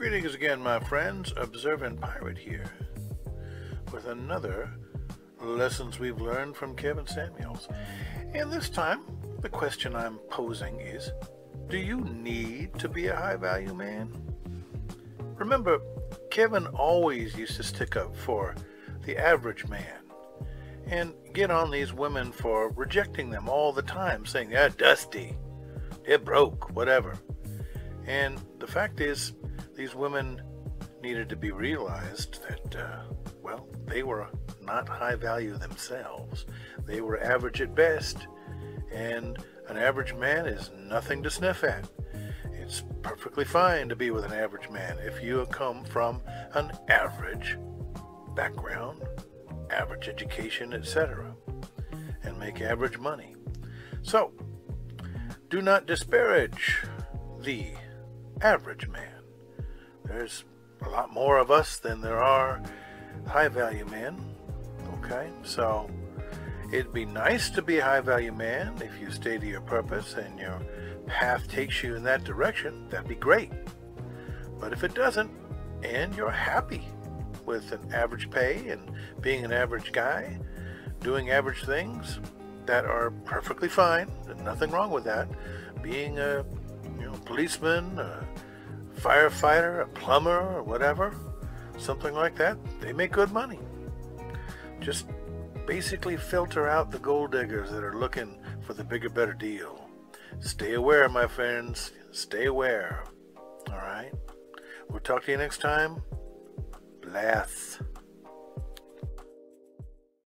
Greetings again, my friends. Observant Pirate here with another Lessons We've Learned from Kevin Samuels. And this time, the question I'm posing is Do you need to be a high value man? Remember, Kevin always used to stick up for the average man and get on these women for rejecting them all the time, saying they're dusty, they're broke, whatever. And the fact is, these women needed to be realized that, uh, well, they were not high value themselves. They were average at best, and an average man is nothing to sniff at. It's perfectly fine to be with an average man if you come from an average background, average education, etc., and make average money. So, do not disparage the average man. There's a lot more of us than there are high value men. Okay, so it'd be nice to be a high value man if you stay to your purpose and your path takes you in that direction. That'd be great. But if it doesn't, and you're happy with an average pay and being an average guy, doing average things that are perfectly fine, nothing wrong with that. Being a you know policeman, firefighter, a plumber, or whatever, something like that, they make good money. Just basically filter out the gold diggers that are looking for the bigger, better deal. Stay aware, my friends. Stay aware. All right? We'll talk to you next time. Bless.